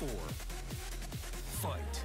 four. Fight.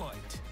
fight.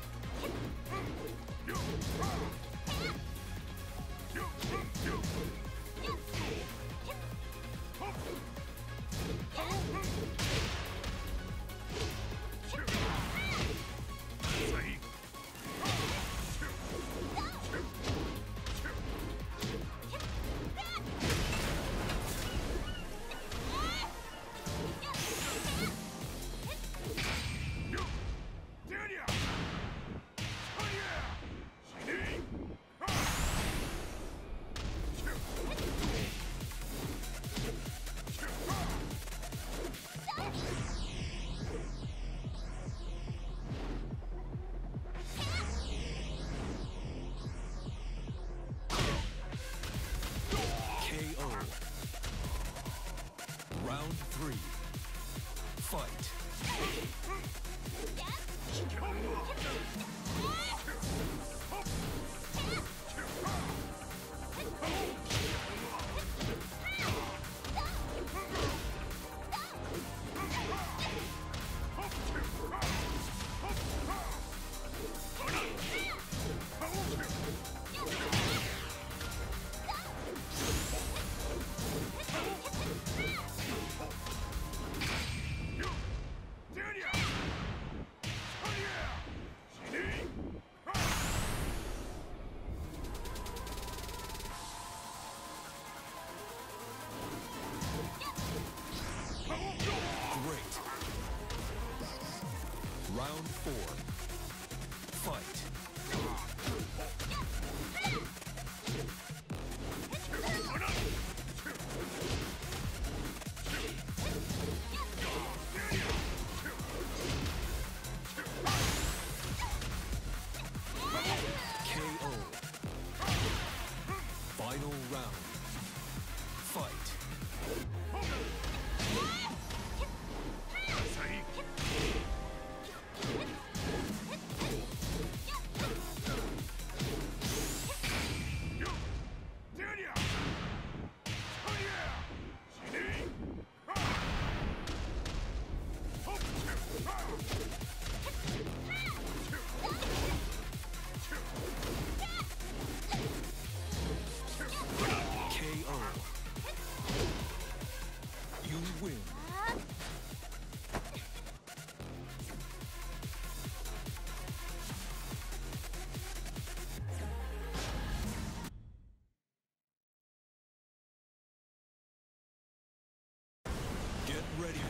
Round three. Fight.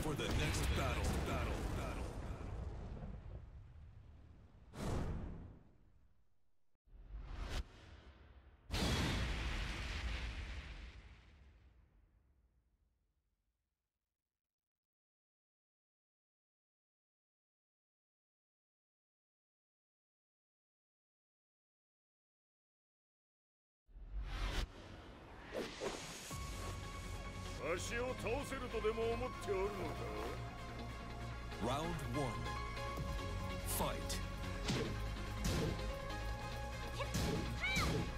For the next わしを倒せるとでも思っておるのか Round 1 Fight.「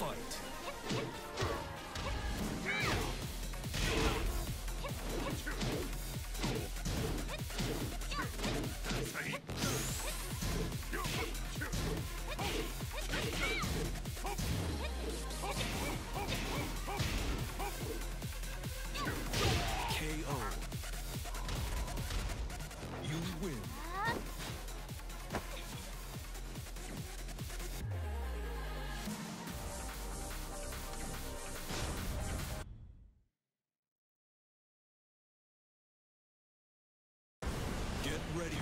Fight.「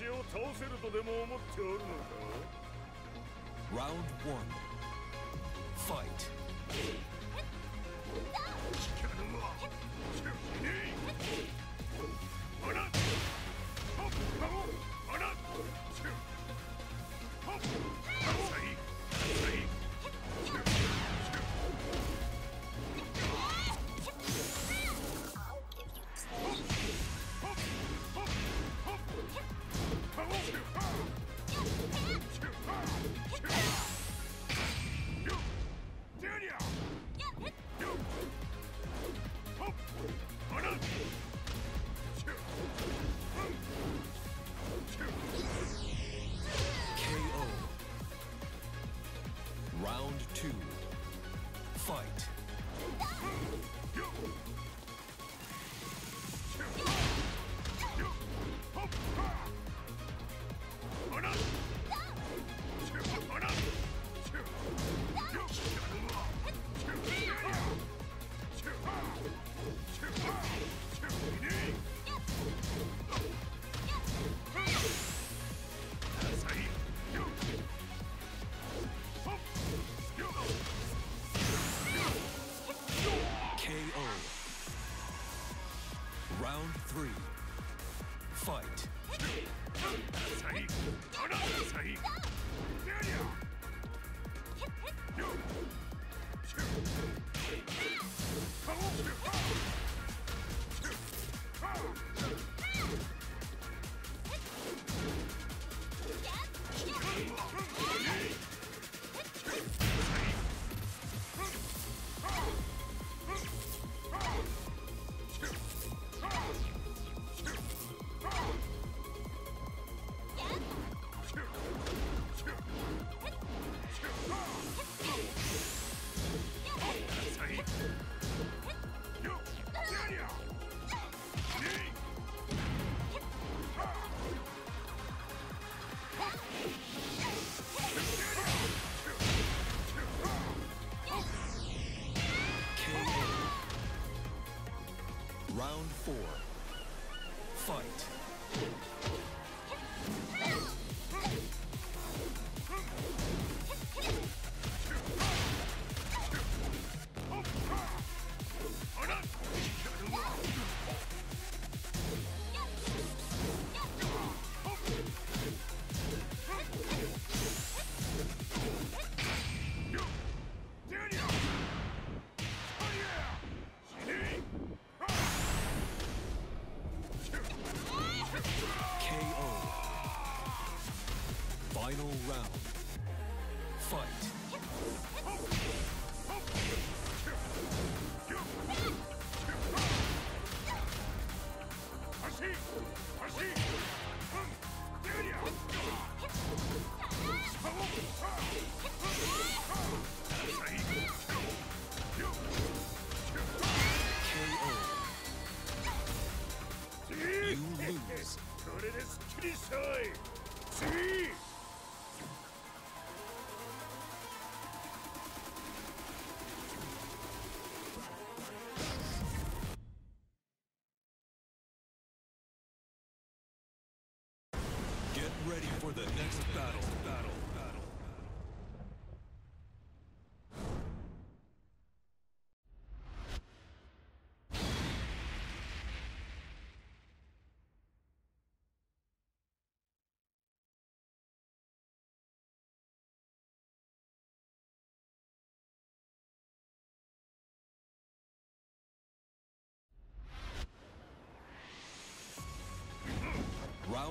わしを倒せるとでも思っておるのか？Round 1 Fight.「two, fight. Fight.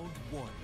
Round one.